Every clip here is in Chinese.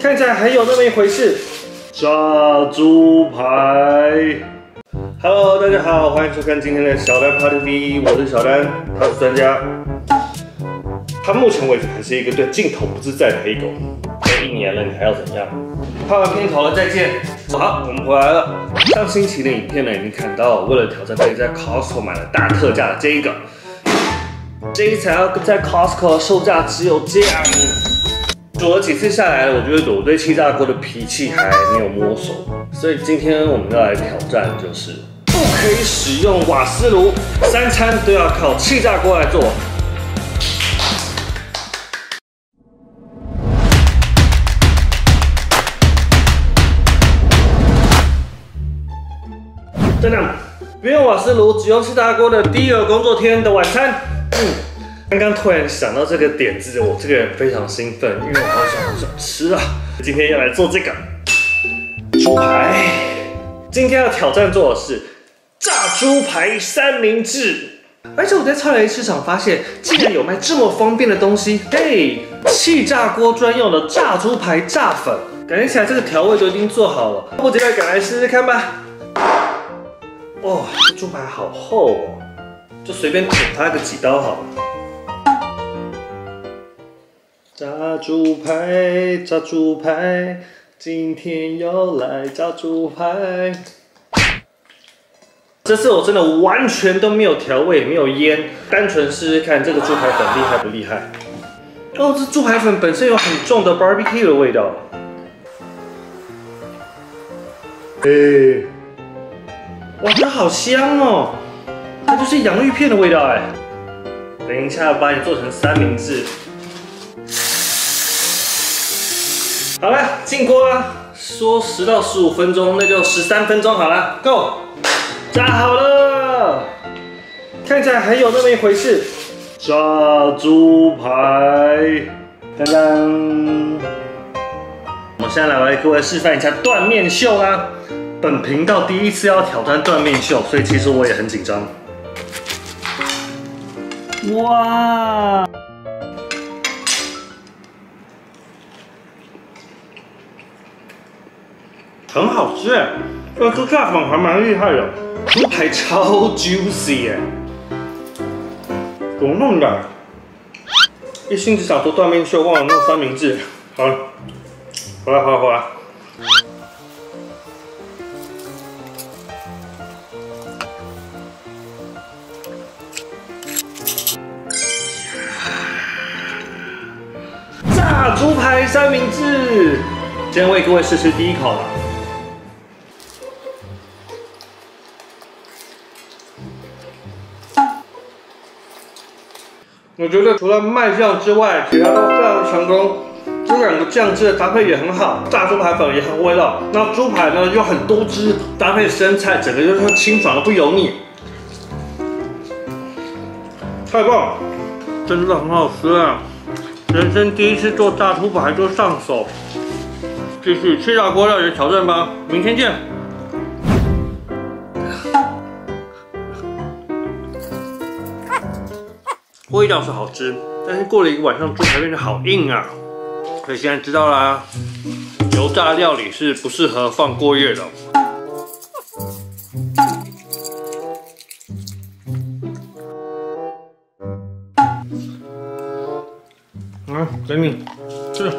看起来很有那么一回事。炸猪排。Hello，大家好，欢迎收看今天的小丹 Party V，我是小丹，他是专家。他目前为止还是一个对镜头不自在的黑狗。都一年了，你还要怎样？拍完片头了，再见。好，我们回来了。上星期的影片呢，已经看到，为了挑战自己在 Costco 买了大特价的这一个，这一才在 Costco 售价只有这样。煮了几次下来，我觉得我对气炸锅的脾气还没有摸熟，所以今天我们要来挑战，就是不可以使用瓦斯炉，三餐都要靠气炸锅来做。真的，不用瓦斯炉，只用气炸锅的第一个工作天的晚餐。嗯，刚刚突然想到这个点子，我这个人非常兴奋，因为我好想好想吃啊！今天要来做这个猪排。今天要挑战做的是炸猪排三明治，而且我在超人市场发现，竟然有卖这么方便的东西。嘿，气炸锅专用的炸猪排炸粉，感觉起来这个调味都已经做好了，我直接赶来试试看吧。哇，这猪排好厚哦，就随便捅它个几刀好了。炸猪排，炸猪排，今天要来炸猪排。这次我真的完全都没有调味，没有腌，单纯试试看这个猪排粉厉害不厉害。哦，这猪排粉本身有很重的 barbecue 的味道。诶。哇，它好香哦！它就是洋芋片的味道哎。等一下把你做成三明治。好了，进锅啦！说十到十五分钟，那就十三分钟好了，Go！炸好了，看起来还有那么一回事。炸猪排，当当。我现在来为各位示范一下断面秀啦。本频道第一次要挑战断面秀，所以其实我也很紧张。哇，很好吃哎！这个炸粉还蛮厉害的，猪排超 juicy 哎，怎么弄的？一心只想做断面秀，忘了弄三明治。好，好了好了好了。猪排三明治，先为各位试吃第一口了。我觉得除了卖酱之外，其他都非常成功。这两个酱汁的搭配也很好，炸猪排粉也很味道。那猪排呢又很多汁，搭配生菜，整个就是清爽而不油腻。太棒了，真的很好吃啊！人生第一次做炸猪排就上手，继续气炸锅料理挑战吧，明天见。味道是好吃，但是过了一个晚上，猪排变得好硬啊，所以现在知道啦，油炸料理是不适合放过夜的。啊，给你吃。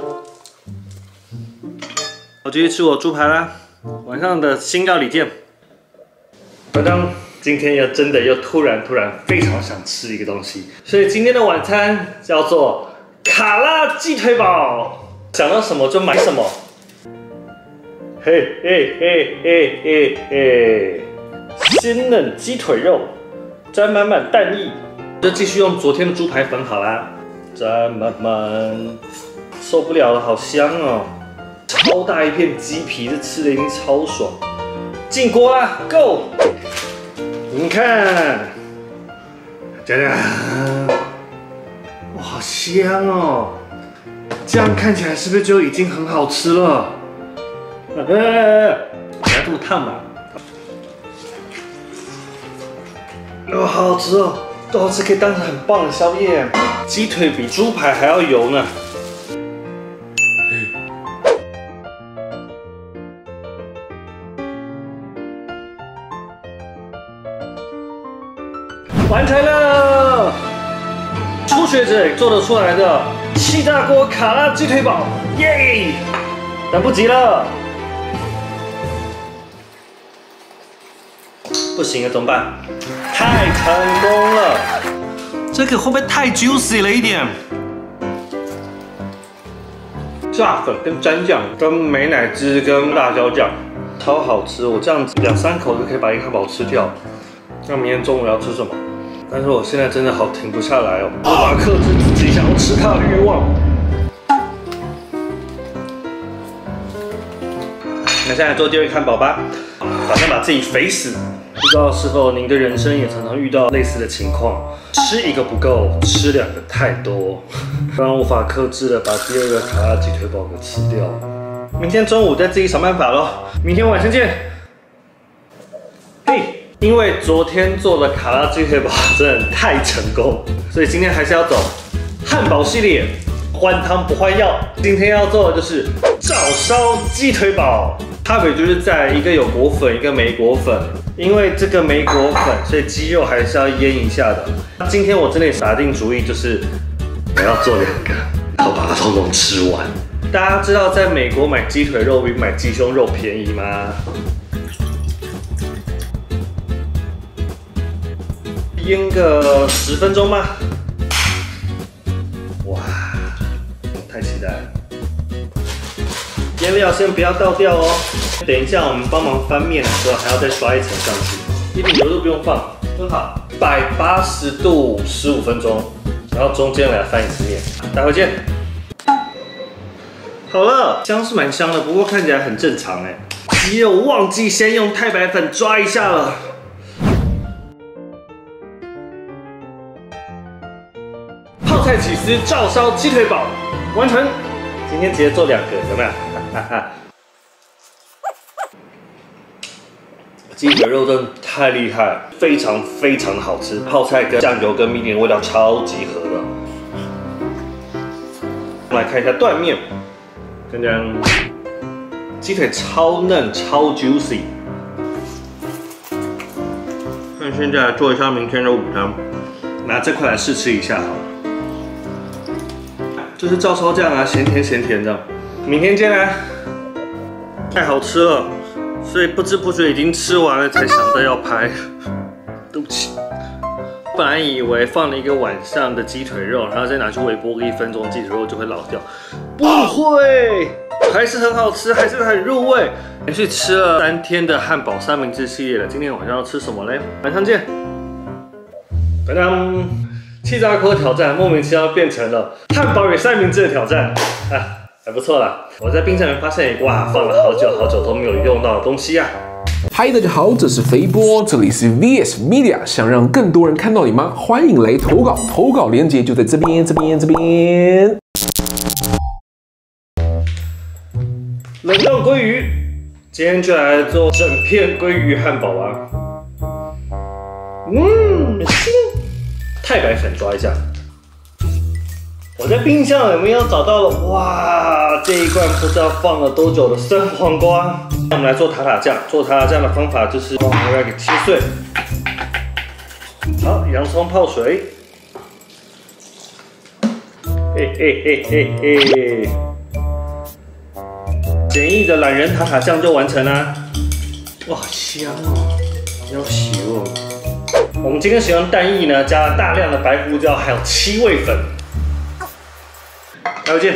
我继续吃我猪排啦，晚上的新料理见。当当，今天又真的又突然突然非常想吃一个东西，所以今天的晚餐叫做卡拉鸡腿堡。想到什么就买什么。嘿嘿嘿嘿嘿嘿，鲜嫩鸡腿肉，沾满满蛋液，就继续用昨天的猪排粉好啦。沾满满，受不了了，好香哦！超大一片鸡皮，这吃的已经超爽。进锅啦，Go！你看，讲讲，哇，好香哦！这样看起来是不是就已经很好吃了？哎哎哎，不要这么烫嘛！哦，好好吃哦，这好吃可以当成很棒的宵夜。鸡腿比猪排还要油呢。完成了，初学者做得出来的气炸锅卡拉鸡腿堡，耶！等不及了，不行了，怎么办？太成功了，这个会不会太 juicy 了一点？炸粉跟蘸酱跟美乃滋跟辣椒酱超好吃，我这样子两三口就可以把一个汉堡吃掉。那明天中午要吃什么？但是我现在真的好停不下来哦，无法克制自己想要吃它的欲望。那现在做第二个汉堡吧，打算把自己肥死。不知道是否您的人生也常常遇到类似的情况，吃一个不够，吃两个太多，让无法克制的把第二个卡拉鸡腿堡给吃掉。明天中午再自己想办法喽，明天晚上见。因为昨天做的卡拉鸡腿堡真的太成功，所以今天还是要走汉堡系列，换汤不换药。今天要做的就是照烧鸡腿堡，差别就是在一个有果粉，一个没果粉。因为这个没果粉，所以鸡肉还是要腌一下的。今天我真的打定主意，就是我要做两个，然后把它通通吃完。大家知道在美国买鸡腿肉比买鸡胸肉便宜吗？腌个十分钟吧。哇，太期待了！腌料先不要倒掉哦。等一下，我们帮忙翻面的时候还要再刷一层上去，一点油都不用放，很好。百八十度十五分钟，然后中间来翻一次面，待会见。好了，香是蛮香的，不过看起来很正常哎。鸡肉忘记先用太白粉抓一下了。菜起司照烧鸡腿堡完成，今天直接做两个，有没有？哈哈。鸡腿肉真的太厉害，非常非常的好吃，泡菜跟酱油跟米点味道超级合的。我们来看一下断面，刚刚鸡腿超嫩超 juicy。那现在做一下明天的午餐，拿这块来试吃一下好了。这是照烧酱啊，咸甜咸甜的。明天见啦，太好吃了。所以不知不觉已经吃完了，才想到要拍。对不起，本来以为放了一个晚上的鸡腿肉，然后再拿去微波个一分钟，鸡腿肉就会老掉。不会，还是很好吃，还是很入味。连续吃了三天的汉堡三明治系列了，今天晚上要吃什么嘞？晚上见。当当，气炸锅挑战莫名其妙变成了汉堡与三明治的挑战啊！还不错啦，我在冰箱里发现一个哇，放了好久好久都没有用到的东西呀。嗨，大家好，这是肥波，这里是 VS Media，想让更多人看到你吗？欢迎来投稿，投稿链接就在这边，这边，这边。冷冻鲑鱼，今天就来做整片鲑鱼汉堡啊。嗯，太白粉抓一下。我在冰箱里面又找到了，哇，这一罐不知道放了多久的生黄瓜。那我们来做塔塔酱，做塔塔酱的方法就是把黄瓜给切碎。好，洋葱泡水。嘿嘿嘿嘿嘿，简易的懒人塔塔酱就完成啦。哇，香哦，要洗哦。我们今天使用蛋液呢，加了大量的白胡椒，还有七味粉。再见，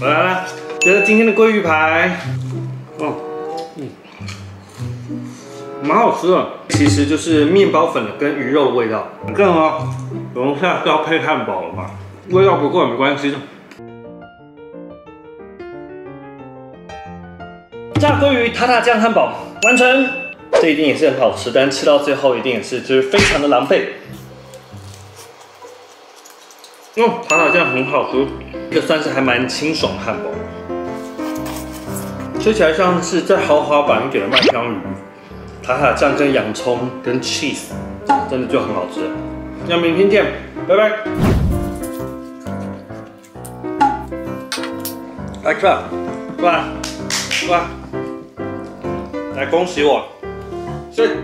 我来了，这是今天的鲑鱼排，哦，嗯，蛮好吃的，其实就是面包粉跟鱼肉的味道。这样哦，等一下是要配汉堡了嘛，味道不够也没关系。的。炸鲑鱼塔塔酱汉堡完成，这一定也是很好吃，但吃到最后一定也是就是非常的狼狈。哦，塔塔酱很好吃。这算是还蛮清爽的汉堡，吃起来像是再豪华版一点的麦香鱼，塔塔酱跟洋葱跟 cheese，真的就很好吃。那明天见，拜拜。来吃，过来，过来，来恭喜我，是。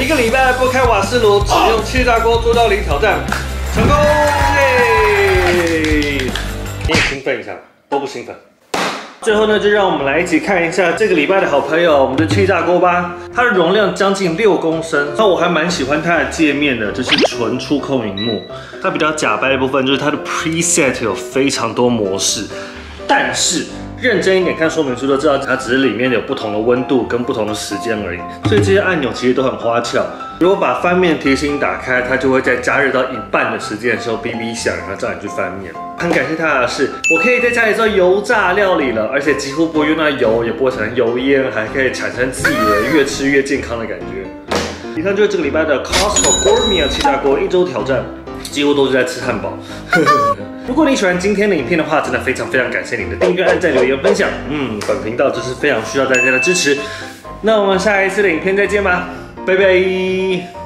一个礼拜不开瓦斯炉，只用气炸锅做料理挑战成功耶！你也兴奋一下，都不兴奋。最后呢，就让我们来一起看一下这个礼拜的好朋友，我们的气炸锅吧。它的容量将近六公升，那我还蛮喜欢它的界面的，就是纯触控荧幕。它比较假掰的部分就是它的 preset 有非常多模式，但是。认真一点看说明书就知道，它只是里面有不同的温度跟不同的时间而已，所以这些按钮其实都很花俏。如果把翻面提醒打开，它就会在加热到一半的时间的时候哔哔响，然后叫你去翻面。很感谢它的是，我可以在家里做油炸料理了，而且几乎不用到油，也不会产生油烟，还可以产生自己的越吃越健康的感觉。以上就是这个礼拜的 Costco Gourmet 气炸锅一周挑战。几乎都是在吃汉堡。如果你喜欢今天的影片的话，真的非常非常感谢你的订阅、按赞、留言、分享。嗯，本频道就是非常需要大家的支持。那我们下一次的影片再见吧，拜拜。